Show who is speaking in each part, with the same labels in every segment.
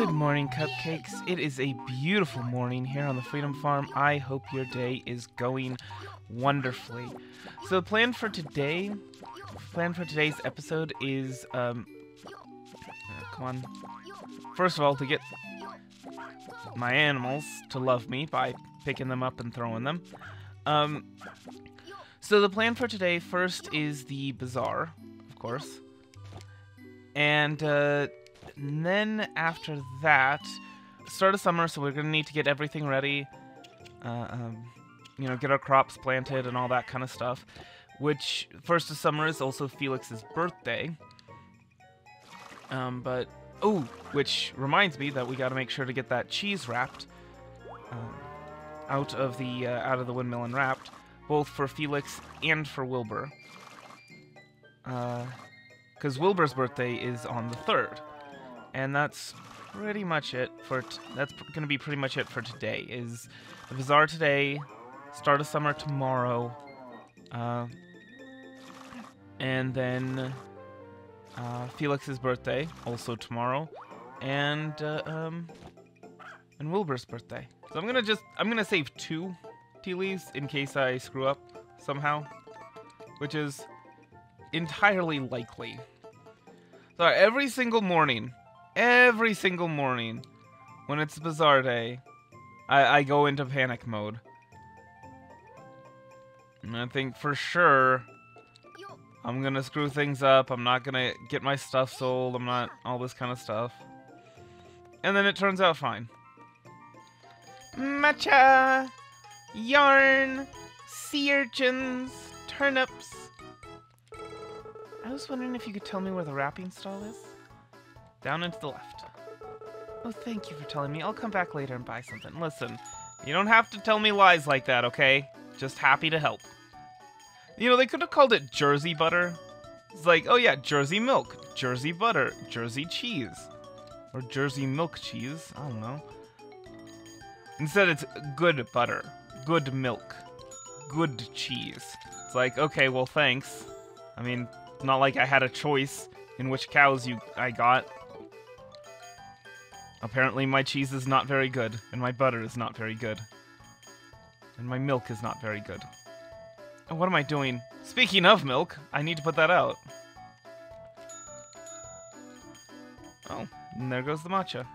Speaker 1: Good morning, cupcakes. It is a beautiful morning here on the Freedom Farm. I hope your day is going wonderfully. So, the plan for today, plan for today's episode is, um, uh, come on. First of all, to get my animals to love me by picking them up and throwing them. Um, so the plan for today first is the bazaar, of course, and uh, then after that, start of summer. So we're gonna need to get everything ready, uh, um, you know, get our crops planted and all that kind of stuff. Which first of summer is also Felix's birthday. Um, but oh, which reminds me that we got to make sure to get that cheese wrapped. Um, out of the uh, out of the windmill and wrapped, both for Felix and for Wilbur. Because uh, Wilbur's birthday is on the third, and that's pretty much it for. that's going to be pretty much it for today. Is the bazaar today, start of summer tomorrow, uh, and then uh, Felix's birthday also tomorrow, and uh, um, and Wilbur's birthday. So I'm gonna just, I'm gonna save two tea leaves in case I screw up somehow, which is entirely likely. So every single morning, every single morning, when it's Bazaar Day, I, I go into panic mode. And I think for sure I'm gonna screw things up, I'm not gonna get my stuff sold, I'm not all this kind of stuff. And then it turns out fine matcha, yarn, sea urchins, turnips. I was wondering if you could tell me where the wrapping stall is? Down and to the left. Oh, thank you for telling me. I'll come back later and buy something. Listen, you don't have to tell me lies like that, okay? Just happy to help. You know, they could have called it Jersey butter. It's like, oh yeah, Jersey milk, Jersey butter, Jersey cheese. Or Jersey milk cheese. I don't know. Instead, it's good butter, good milk, good cheese. It's like, okay, well, thanks. I mean, not like I had a choice in which cows you I got. Apparently, my cheese is not very good, and my butter is not very good. And my milk is not very good. And what am I doing? Speaking of milk, I need to put that out. Oh, and there goes the matcha.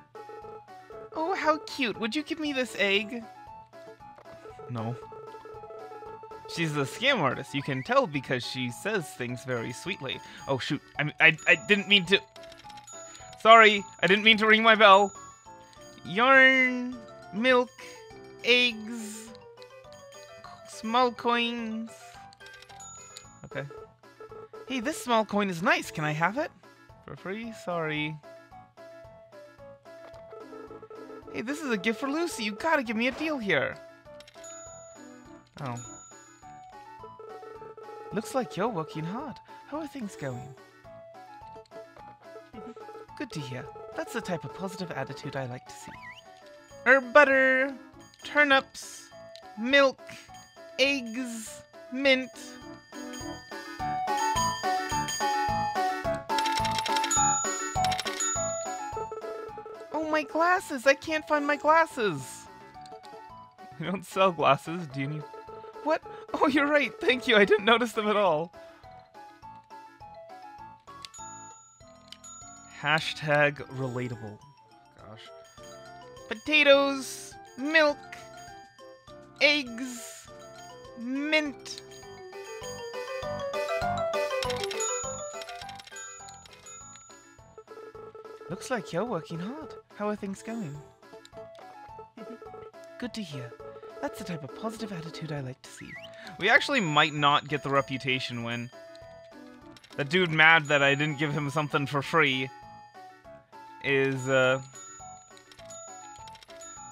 Speaker 1: Oh, how cute. Would you give me this egg? No. She's a scam artist. You can tell because she says things very sweetly. Oh, shoot. I, I, I didn't mean to... Sorry, I didn't mean to ring my bell. Yarn, milk, eggs, small coins. Okay. Hey, this small coin is nice. Can I have it? For free? Sorry. Hey, this is a gift for Lucy. You gotta give me a deal here. Oh. Looks like you're working hard. How are things going? Good to hear. That's the type of positive attitude I like to see. Herb butter, turnips, milk, eggs, mint, Oh, my glasses! I can't find my glasses! You don't sell glasses, do you? What? Oh, you're right. Thank you. I didn't notice them at all. Hashtag relatable. Gosh. Potatoes, milk, eggs, mint. Looks like you're working hard. How are things going? Good to hear. That's the type of positive attitude I like to see. We actually might not get the reputation when that dude mad that I didn't give him something for free is, uh...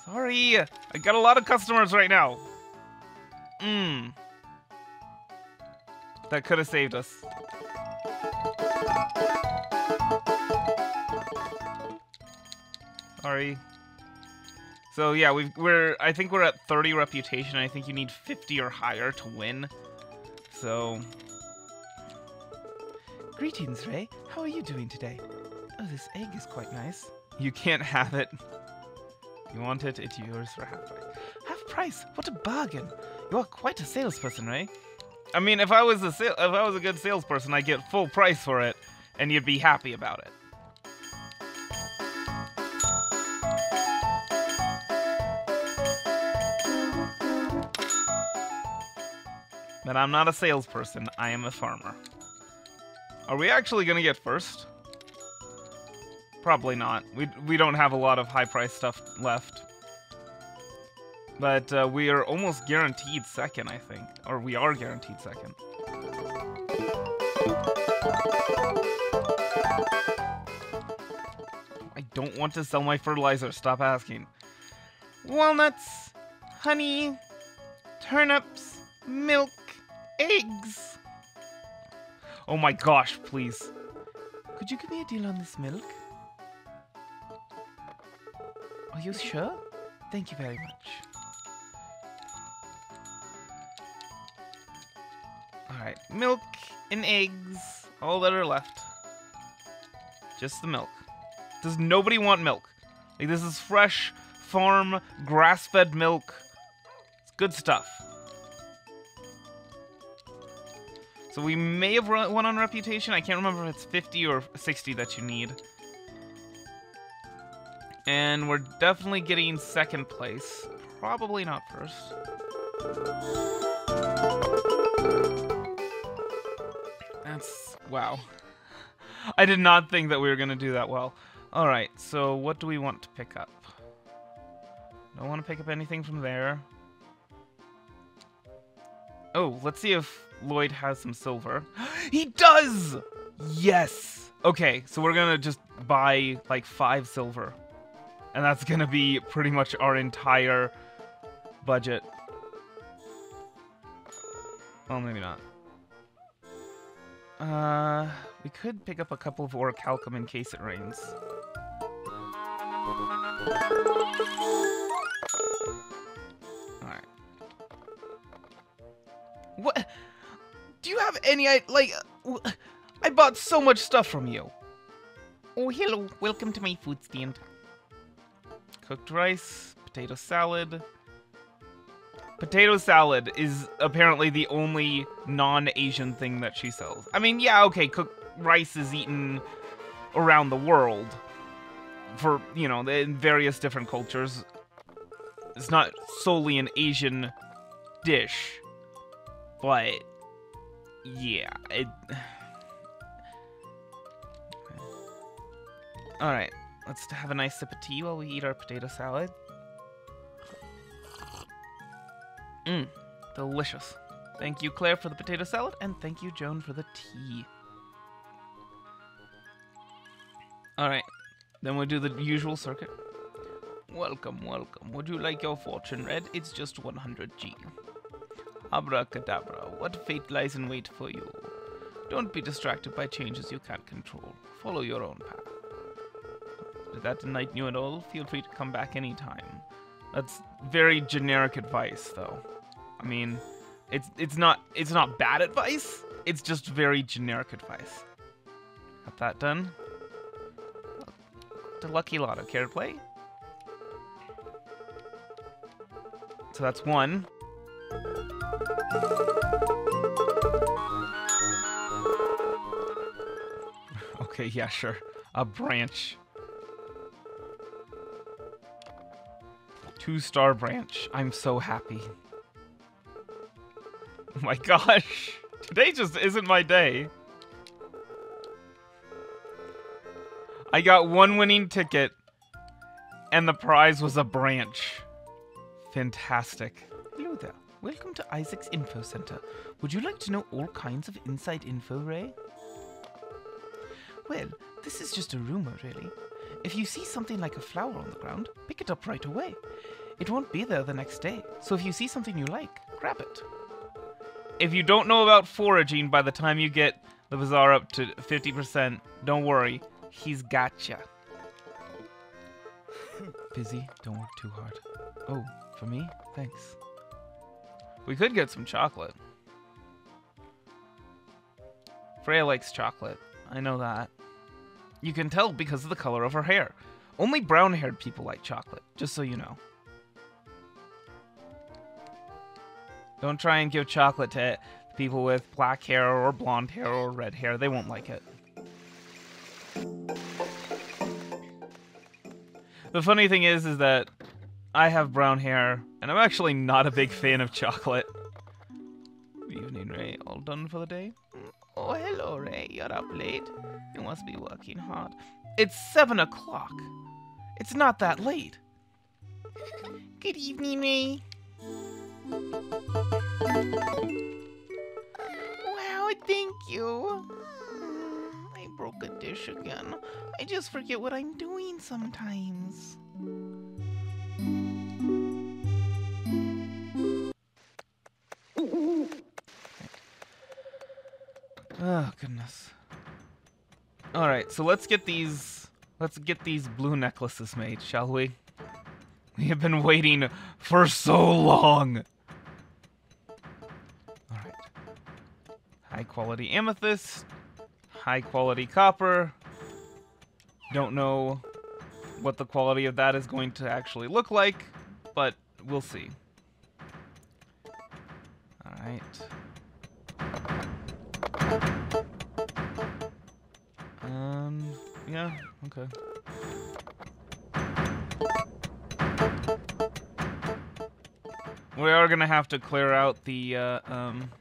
Speaker 1: Sorry! I got a lot of customers right now! Mmm. That could have saved us. Sorry. So yeah, we are I think we're at 30 reputation. I think you need 50 or higher to win. So. Greetings, Ray. How are you doing today? Oh, this egg is quite nice. You can't have it. You want it, it's yours for half price. Half price? What a bargain! You are quite a salesperson, Ray. I mean, if I was a if I was a good salesperson, I'd get full price for it, and you'd be happy about it. But I'm not a salesperson, I am a farmer. Are we actually gonna get first? Probably not. We, we don't have a lot of high price stuff left. But uh, we are almost guaranteed second, I think. Or we are guaranteed second. I don't want to sell my fertilizer. Stop asking. Walnuts, honey, turnips, milk, eggs. Oh my gosh, please. Could you give me a deal on this milk? Are you sure? Thank you very much. Alright, milk and eggs. All that are left. Just the milk. Does nobody want milk? Like, this is fresh, farm, grass fed milk. It's good stuff. So we may have run, won on reputation. I can't remember if it's 50 or 60 that you need. And we're definitely getting second place. Probably not first. That's... wow. I did not think that we were going to do that well. Alright, so what do we want to pick up? Don't want to pick up anything from there. Oh, let's see if Lloyd has some silver. he does! Yes! Okay, so we're gonna just buy like five silver. And that's gonna be pretty much our entire budget. Well, maybe not. Uh, we could pick up a couple of orichalcum in case it rains. Alright. What? Do you have any I like? I bought so much stuff from you. Oh, hello. Welcome to my food stand. Cooked rice, potato salad. Potato salad is apparently the only non-Asian thing that she sells. I mean, yeah, okay, cooked rice is eaten around the world for, you know, in various different cultures. It's not solely an Asian dish, but yeah, it. All right, let's have a nice sip of tea while we eat our potato salad. Mmm, delicious. Thank you, Claire, for the potato salad, and thank you, Joan, for the tea. Alright, then we'll do the usual circuit. Welcome, welcome. Would you like your fortune read? It's just 100G. Abracadabra, what fate lies in wait for you? Don't be distracted by changes you can't control. Follow your own path. Did that enlighten you at all? Feel free to come back anytime. That's very generic advice, though. I mean, it's it's not it's not bad advice. It's just very generic advice. Got that done. The Lucky Lotto, care to play? So that's one. Okay, yeah, sure. A branch. Two star branch. I'm so happy. Oh my gosh. Today just isn't my day. I got one winning ticket, and the prize was a branch. Fantastic. Hello there. Welcome to Isaac's Info Center. Would you like to know all kinds of inside info, Ray? Well, this is just a rumor, really. If you see something like a flower on the ground, pick it up right away. It won't be there the next day, so if you see something you like, grab it. If you don't know about foraging by the time you get the bazaar up to 50%, don't worry, he's gotcha. Busy, don't work too hard. Oh, for me? Thanks. We could get some chocolate. Freya likes chocolate. I know that. You can tell because of the color of her hair. Only brown-haired people like chocolate, just so you know. Don't try and give chocolate to people with black hair or blonde hair or red hair. They won't like it. The funny thing is, is that I have brown hair, and I'm actually not a big fan of chocolate. Evening, Ray. All done for the day? Oh, hello, Ray. You're up late. You must be working hard. It's seven o'clock. It's not that late. Good evening, Ray. Wow, thank you. I broke a dish again. I just forget what I'm doing sometimes. Oh goodness. All right, so let's get these let's get these blue necklaces made, shall we? We have been waiting for so long. All right. High quality amethyst, high quality copper. Don't know what the quality of that is going to actually look like, but we'll see. All yeah, okay. We are gonna have to clear out the, uh, um...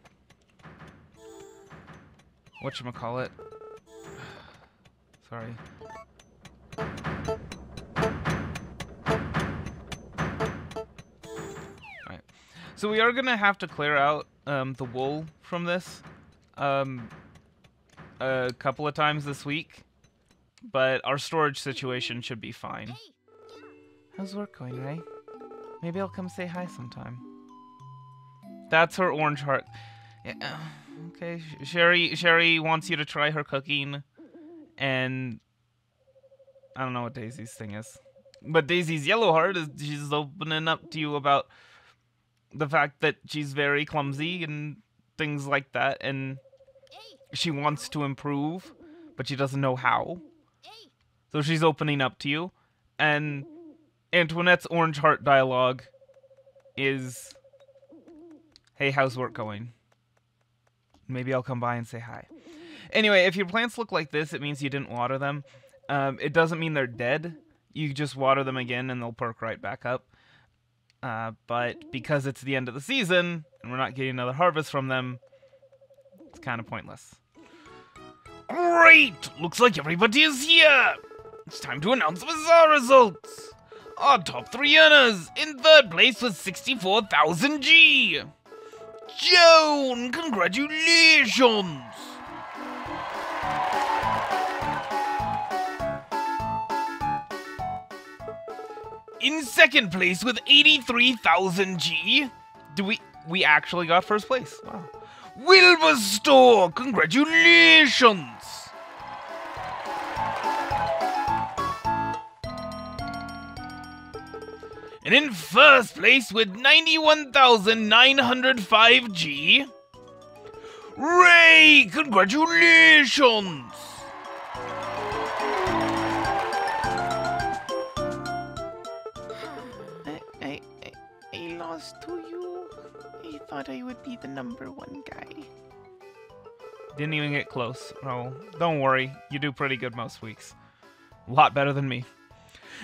Speaker 1: Whatchamacallit? Sorry. Alright. So we are gonna have to clear out, um, the wool from this. Um, a couple of times this week, but our storage situation should be fine. How's work going, Ray? Maybe I'll come say hi sometime. That's her orange heart. Yeah, uh, okay, Sherry. Sherry wants you to try her cooking, and I don't know what Daisy's thing is, but Daisy's yellow heart is she's opening up to you about the fact that she's very clumsy and things like that, and she wants to improve, but she doesn't know how. So she's opening up to you. And Antoinette's orange heart dialogue is Hey, how's work going? Maybe I'll come by and say hi. Anyway, if your plants look like this, it means you didn't water them. Um, it doesn't mean they're dead. You just water them again and they'll perk right back up. Uh, but because it's the end of the season and we're not getting another harvest from them, it's kind of pointless. Great! Looks like everybody is here! It's time to announce the bazaar results! Our top three earners in third place was 64,000 G! Joan, congratulations! In second place with 83,000 G, do we we actually got first place? Wow. Wilbur Store, congratulations! And in first place with 91,905 G, Ray, congratulations!
Speaker 2: I, I, I, I lost to you. I thought I would be the number one guy.
Speaker 1: Didn't even get close. Oh, don't worry. You do pretty good most weeks. A lot better than me.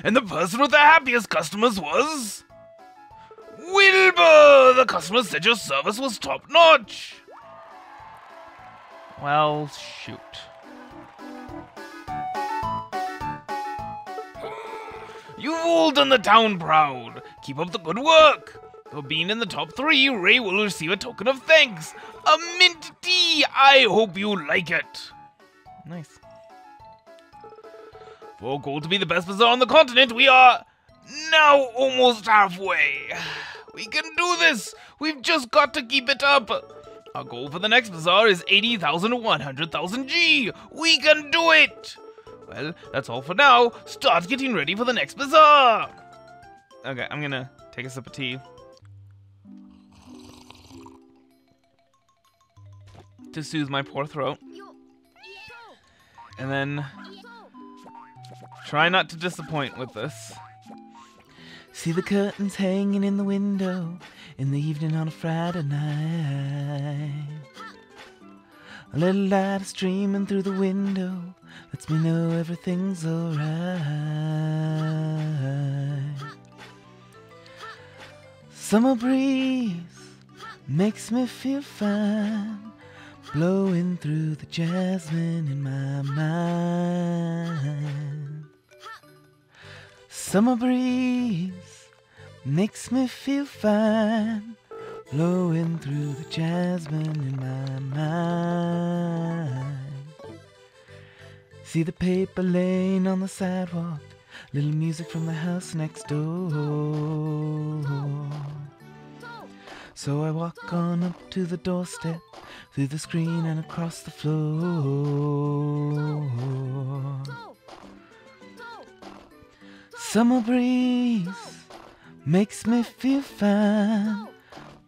Speaker 1: And the person with the happiest customers was. Wilbur! The customer said your service was top notch! Well, shoot. You've all done the town proud. Keep up the good work. For being in the top three, Ray will receive a token of thanks. A mint tea. I hope you like it. Nice. For goal to be the best bazaar on the continent, we are now almost halfway. We can do this. We've just got to keep it up. Our goal for the next bazaar is 80,000 to 100,000 G. We can do it. Well, that's all for now. Start getting ready for the next bazaar. Okay, I'm gonna take a sip of tea. To soothe my poor throat. And then Try not to disappoint with this. See the curtains hanging in the window in the evening on a Friday night. A little light is streaming through the window, lets me know everything's alright. Summer breeze makes me feel fine, blowing through the jasmine in my mind. Summer breeze makes me feel fine, blowing through the jasmine in my mind. See the paper laying on the sidewalk, little music from the house next door. So I walk on up to the doorstep, through the screen and across the floor. Summer breeze makes me feel fine,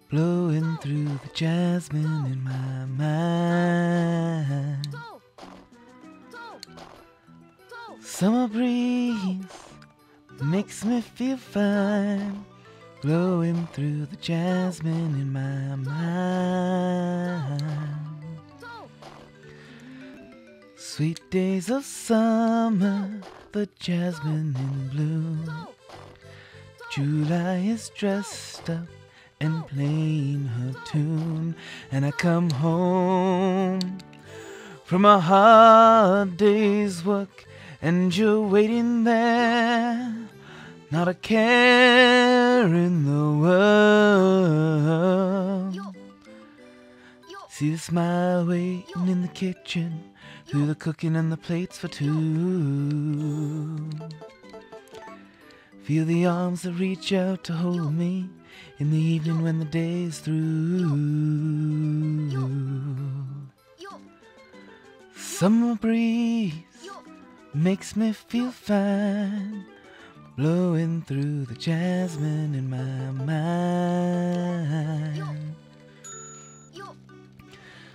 Speaker 1: blowing through the jasmine in my mind. Summer breeze makes me feel fine, blowing through the jasmine in my mind. Sweet days of summer, the jasmine in bloom. July is dressed up and playing her tune, and I come home from a hard day's work, and you're waiting there, not a care in the world. See the smile waiting in the kitchen, through the cooking and the plates for two. Feel the arms that reach out to hold me in the evening when the day is through. Summer breeze makes me feel fine, blowing through the jasmine in my mind.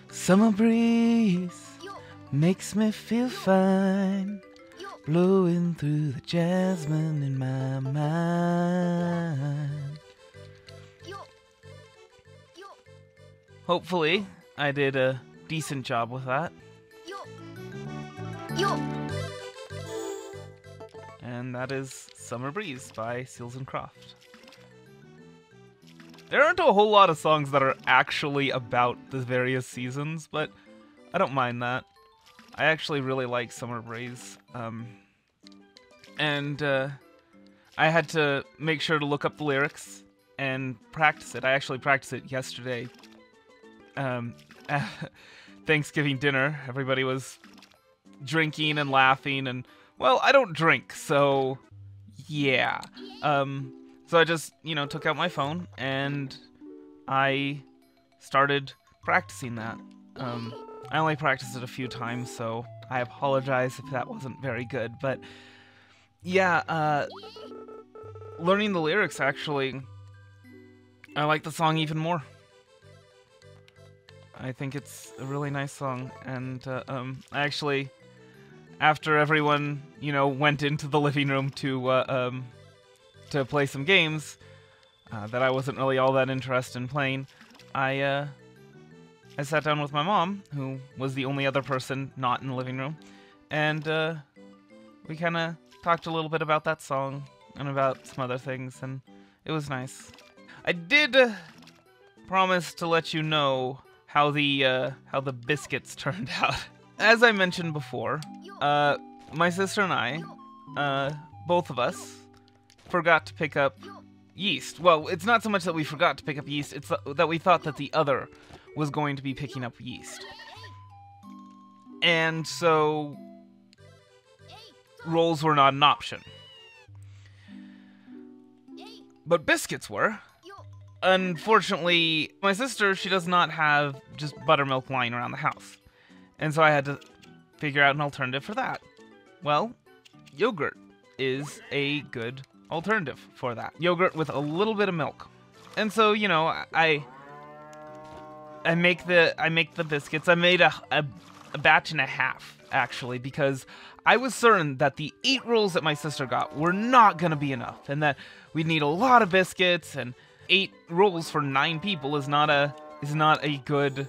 Speaker 1: Summer breeze makes me feel fine, blowing through the jasmine in my mind. Hopefully, I did a decent job with that. And that is Summer Breeze by Seals and Crofts. There aren't a whole lot of songs that are actually about the various seasons, but I don't mind that. I actually really like Summer Breeze. Um, and uh, I had to make sure to look up the lyrics and practice it. I actually practiced it yesterday. Um, Thanksgiving dinner, everybody was drinking and laughing, and well, I don't drink, so yeah. Um, so I just, you know, took out my phone and I started practicing that. Um, I only practiced it a few times, so I apologize if that wasn't very good. But yeah, uh, learning the lyrics actually, I like the song even more. I think it's a really nice song, and uh, um, I actually, after everyone, you know, went into the living room to uh, um, to play some games uh, that I wasn't really all that interested in playing, I uh, I sat down with my mom, who was the only other person not in the living room, and uh, we kind of talked a little bit about that song and about some other things, and it was nice. I did uh, promise to let you know how the uh, how the biscuits turned out. As I mentioned before, uh, my sister and I, uh, both of us, forgot to pick up yeast. Well, it's not so much that we forgot to pick up yeast; it's that we thought that the other was going to be picking up yeast, and so rolls were not an option. But biscuits were. Unfortunately, my sister, she does not have just buttermilk lying around the house. And so I had to figure out an alternative for that. Well, yogurt is a good alternative for that. Yogurt with a little bit of milk. And so, you know, I I make the I make the biscuits. I made a a, a batch and a half, actually, because I was certain that the eight rolls that my sister got were not going to be enough, and that we'd need a lot of biscuits, and eight rolls for nine people is not a is not a good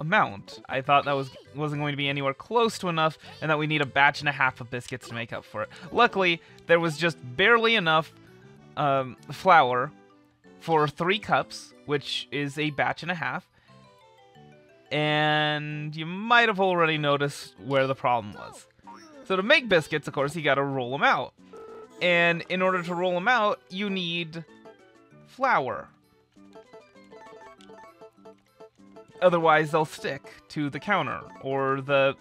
Speaker 1: amount. I thought that was wasn't going to be anywhere close to enough, and that we need a batch and a half of biscuits to make up for it. Luckily, there was just barely enough um, flour for three cups, which is a batch and a half. And you might have already noticed where the problem was. So to make biscuits, of course, you got to roll them out. And in order to roll them out, you need flour. Otherwise, they'll stick to the counter or the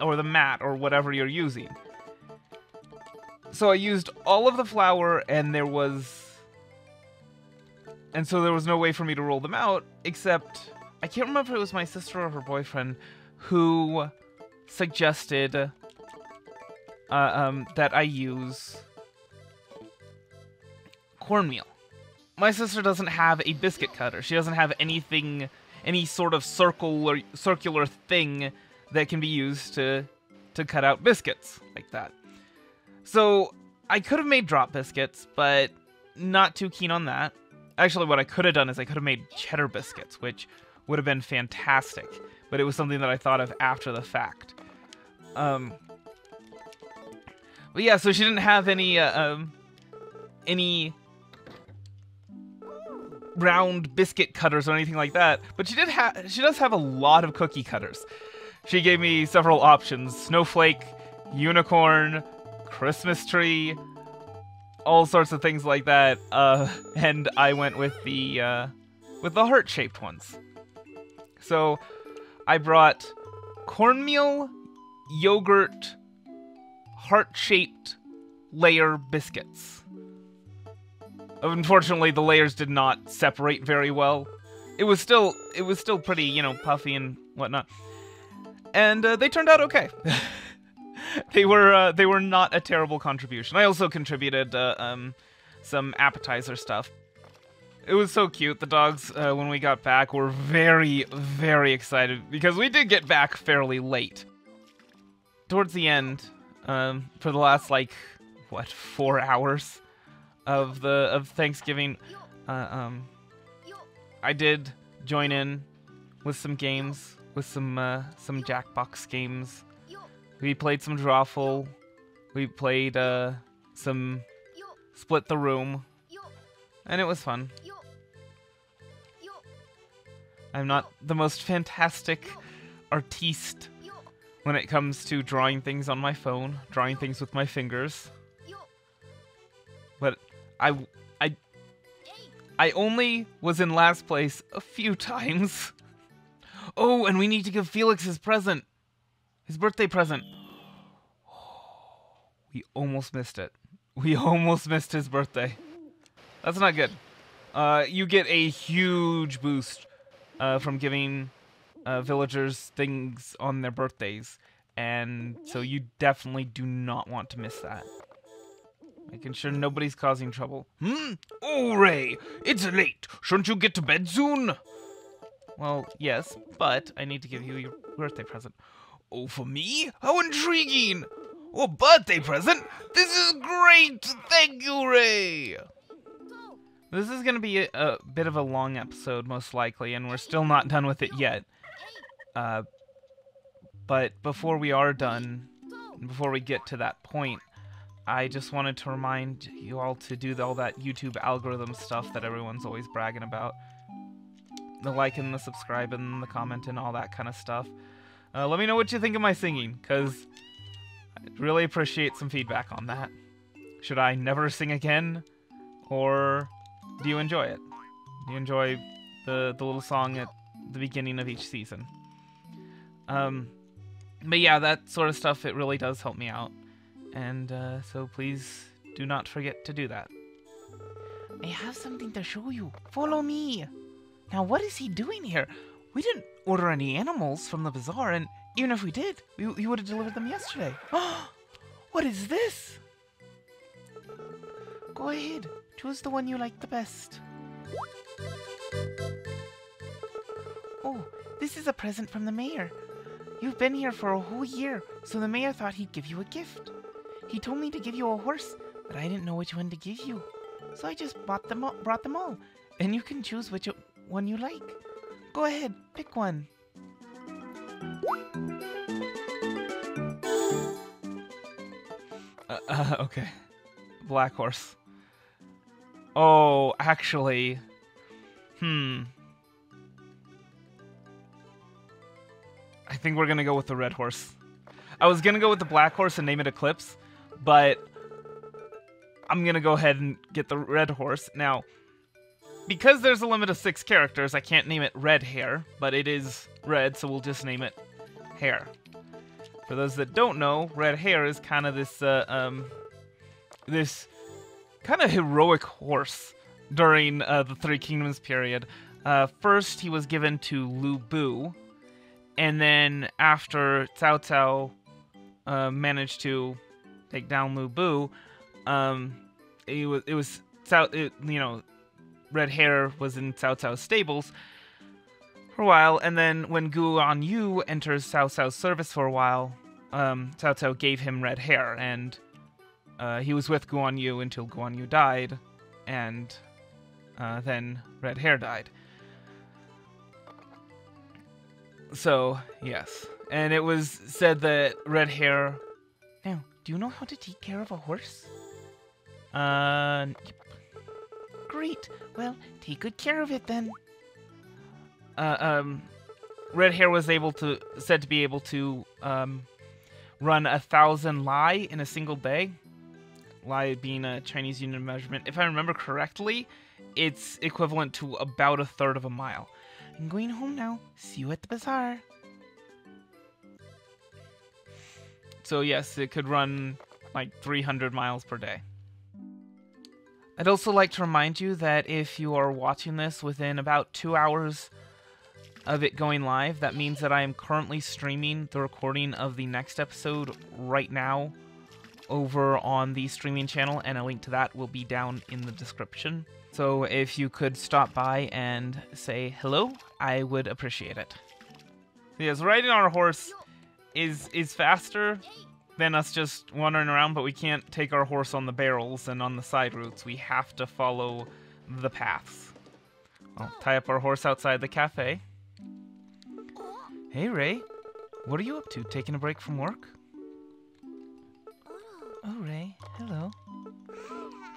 Speaker 1: or the mat or whatever you're using. So I used all of the flour, and there was, and so there was no way for me to roll them out except I can't remember if it was my sister or her boyfriend who suggested uh, um, that I use cornmeal. My sister doesn't have a biscuit cutter. She doesn't have anything, any sort of circle or circular thing that can be used to to cut out biscuits like that. So I could have made drop biscuits, but not too keen on that. Actually, what I could have done is I could have made cheddar biscuits, which would have been fantastic. But it was something that I thought of after the fact. Um, but yeah, so she didn't have any uh, um, any round biscuit cutters or anything like that. But she did have she does have a lot of cookie cutters. She gave me several options: snowflake, unicorn, Christmas tree, all sorts of things like that. Uh, and I went with the uh, with the heart shaped ones. So I brought cornmeal, yogurt, heart shaped layer biscuits. Unfortunately, the layers did not separate very well. It was still it was still pretty, you know, puffy and whatnot, and uh, they turned out okay. they were uh, they were not a terrible contribution. I also contributed uh, um, some appetizer stuff. It was so cute. The dogs, uh, when we got back, were very, very excited because we did get back fairly late. Towards the end, um, for the last like what four hours of the of Thanksgiving, uh, um, I did join in with some games, with some uh, some Jackbox games. We played some Drawful. We played uh, some Split the Room, and it was fun. I'm not the most fantastic artiste when it comes to drawing things on my phone, drawing things with my fingers. But I I I only was in last place a few times. Oh, and we need to give Felix his present. His birthday present. We almost missed it. We almost missed his birthday. That's not good. Uh, you get a huge boost uh, from giving uh, villagers things on their birthdays, and so you definitely do not want to miss that. Making sure nobody's causing trouble. Hmm? Oh, Ray, it's late. Shouldn't you get to bed soon? Well, yes, but I need to give you your birthday present. Oh, for me? How intriguing! Oh, birthday present? This is great! Thank you, Ray! This is going to be a, a, bit of a long episode, most likely, and we're still not done with it yet. Uh, but before we are done, before we get to that point, I just wanted to remind you all to do all that YouTube algorithm stuff that everyone's always bragging about. The like and the subscribe and the comment and all that kind of stuff. Uh, let me know what you think of my singing, because I'd really appreciate some feedback on that. Should I never sing again? Or do you enjoy it? Do you enjoy the the little song at the beginning of each season? Um, but yeah, that sort of stuff it really does help me out, and uh, so please do not forget to do that.
Speaker 2: I have something to show you. Follow me. Now, what is he doing here? We didn't order any animals from the bazaar, and even if we did, we, he would have delivered them yesterday. what is this? Go ahead. Choose the one you like the best. Oh, this is a present from the mayor. You've been here for a whole year, so the mayor thought he'd give you a gift. He told me to give you a horse, but I didn't know which one to give you. So I just bought them all, brought them all, and you can choose which one you like. Go ahead, pick one.
Speaker 1: Uh, uh, okay. Black horse. Oh, actually. Hmm. I think we're gonna go with the red horse. I was gonna go with the black horse and name it Eclipse, but I'm gonna go ahead and get the red horse. Now, because there's a limit of six characters, I can't name it Red Hare, but it is red, so we'll just name it Hare. For those that don't know, Red Hare is kind of this, uh, um, this kind of heroic horse during uh, the Three Kingdoms period. Uh, first, he was given to Lu Bu, and then after Cao Cao uh, managed to take down Lu Bu, um, it was it was Cao, it, you know, Red Hare was in Cao Cao's stables for a while, and then when Guan Yu enters Cao Cao's service for a while, um, Cao Cao gave him red hare, and uh, he was with Guan Yu until Guan Yu died, and uh, then red hare died. So, yes. And it was said that red hare.
Speaker 2: Now, do you know how to take care of a horse?
Speaker 1: Uh.
Speaker 2: Great. Well, take good care of it then.
Speaker 1: Uh, um. Red hare was able to. said to be able to, um. run a thousand lai in a single day. Lai being a Chinese unit of measurement. If I remember correctly, it's equivalent to about a third of a mile.
Speaker 2: I'm going home now. See you at the bazaar.
Speaker 1: So, yes, it could run like 300 miles per day. I'd also like to remind you that if you are watching this within about two hours of it going live, that means that I am currently streaming the recording of the next episode right now over on the streaming channel, and a link to that will be down in the description. So if you could stop by and say hello, I would appreciate it. Yes, riding our horse is is faster than us just wandering around, but we can't take our horse on the barrels and on the side routes. We have to follow the paths. I'll tie up our horse outside the cafe. Hey Ray, what are you up to? Taking a break from work?
Speaker 2: Oh, Ray, hello.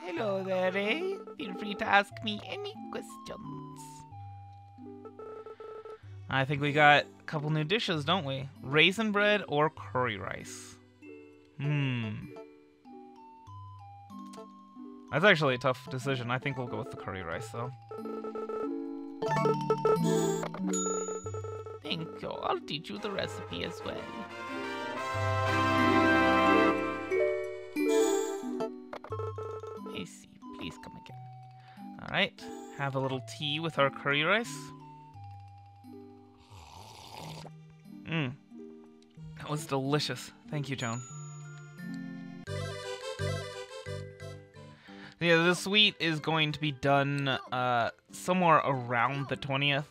Speaker 3: Hello there, Ray. Feel free to ask me any questions.
Speaker 1: I think we got a couple new dishes, don't we? Raisin bread or curry rice? Hmm. That's actually a tough decision. I think we'll go with the curry rice, though.
Speaker 3: Thank you. I'll teach you the recipe as well.
Speaker 1: Have a little tea with our curry rice. Mmm. That was delicious. Thank you, Joan. Yeah, the sweet is going to be done uh, somewhere around the 20th.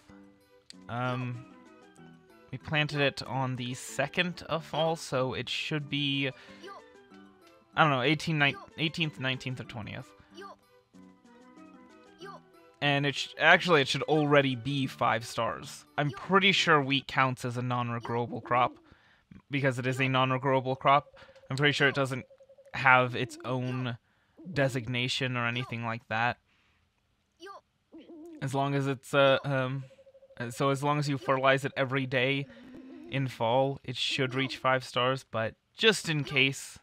Speaker 1: Um, we planted it on the 2nd of fall, so it should be, I don't know, 18, 18th, 19th, or 20th. And it sh- actually, it should already be five stars. I'm pretty sure wheat counts as a non-regrowable crop because it is a non-regrowable crop. I'm pretty sure it doesn't have its own designation or anything like that. As long as it's uh um so as long as you fertilize it every day in fall, it should reach 5 stars, but just in case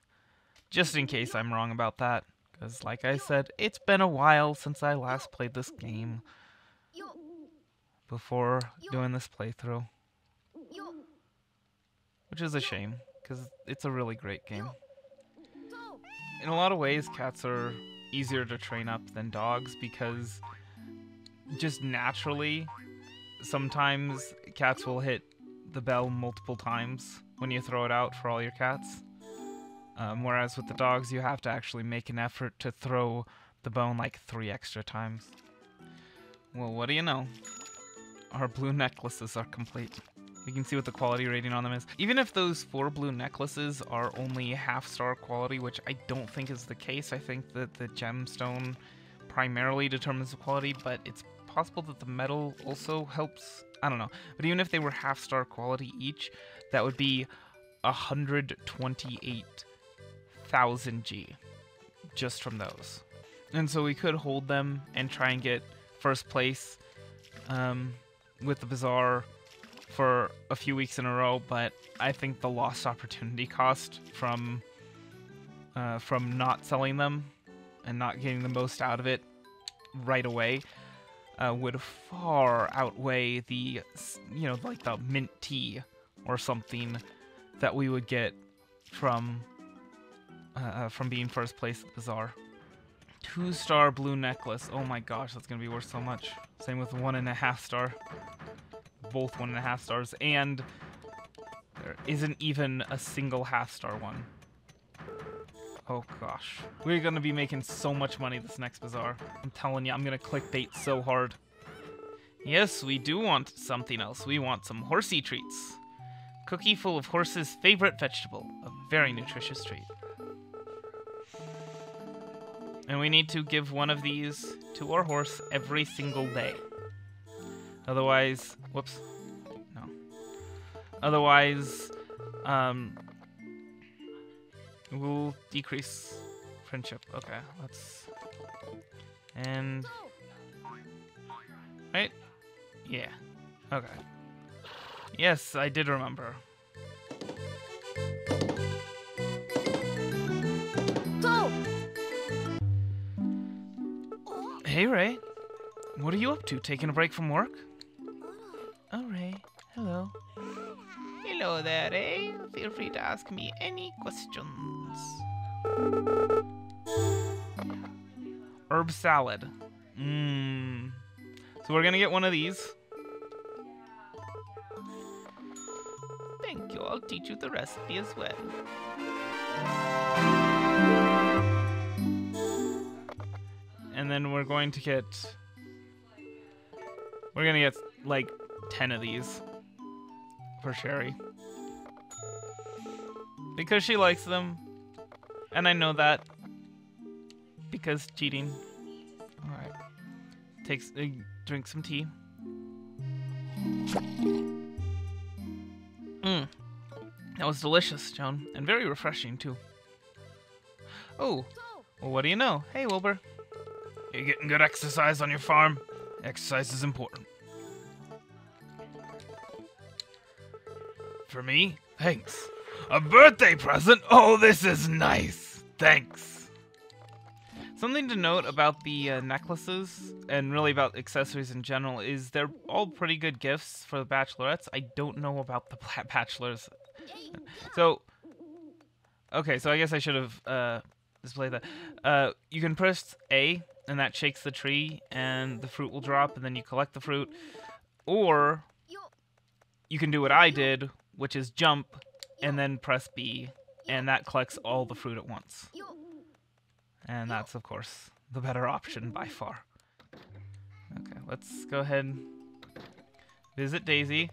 Speaker 1: just in case I'm wrong about that cuz like I said, it's been a while since I last played this game before doing this playthrough. Which is a shame cuz it's a really great game in a lot of ways, cats are easier to train up than dogs because just naturally, sometimes cats will hit the bell multiple times when you throw it out for all your cats. Um, whereas with the dogs, you have to actually make an effort to throw the bone like three extra times. Well, what do you know? Our blue necklaces are complete. We can see what the quality rating on them is. Even if those four blue necklaces are only half star quality, which I don't think is the case, I think that the gemstone primarily determines the quality, but it's possible that the metal also helps. I don't know. But even if they were half star quality each, that would be 128,000 G just from those. And so we could hold them and try and get first place um, with the Bazaar for a few weeks in a row, but I think the lost opportunity cost from uh, from not selling them and not getting the most out of it right away uh, would far outweigh the you know like the mint tea or something that we would get from uh, uh from being first place at bazaar. Two star blue necklace. Oh my gosh, that's gonna be worth so much. Same with one and a half star both one and a half stars, and there isn't even a single half star one. Oh gosh. We're gonna be making so much money this next bazaar. I'm telling you, I'm gonna clickbait so hard. Yes, we do want something else. We want some horsey treats. Cookie full of horse's favorite vegetable. A very nutritious treat. And we need to give one of these to our horse every single day. Otherwise, whoops, no. Otherwise, um, we'll decrease friendship. Okay, let's, and, right? Yeah, okay. Yes, I did remember. Hey, Ray. What are you up to? Taking a break from work?
Speaker 2: Oh, Ray. Hello.
Speaker 3: Hello there, Ray. Feel free to ask me any questions.
Speaker 1: Herb salad. Mmm. So we're gonna get one of these.
Speaker 3: Thank you. I'll teach you the recipe as well.
Speaker 1: Then we're going to get. We're gonna get like 10 of these for Sherry. Because she likes them. And I know that. Because cheating. Alright. Takes uh, drink some tea. Mmm. That was delicious, Joan. And very refreshing, too. Oh. Well, what do you know? Hey, Wilbur. You're getting good exercise on your farm. Exercise is important. For me? Thanks. A birthday present? Oh, this is nice. Thanks. Something to note about the uh, necklaces, and really about accessories in general, is they're all pretty good gifts for the bachelorettes. I don't know about the bachelors. So, okay, so I guess I should have uh, displayed that. Uh, you can press A, and that shakes the tree, and the fruit will drop, and then you collect the fruit. Or you can do what I did, which is jump and then press B, and that collects all the fruit at once. And that's, of course, the better option by far. Okay, let's go ahead visit Daisy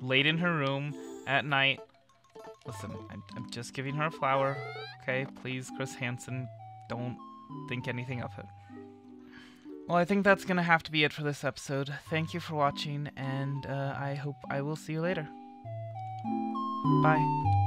Speaker 1: late in her room at night. Listen, I'm, I'm just giving her a flower. Okay, please, Chris Hansen, don't think anything of it. Well, I think that's going to have to be it for this episode. Thank you for watching, and uh, I hope I will see you later. Bye.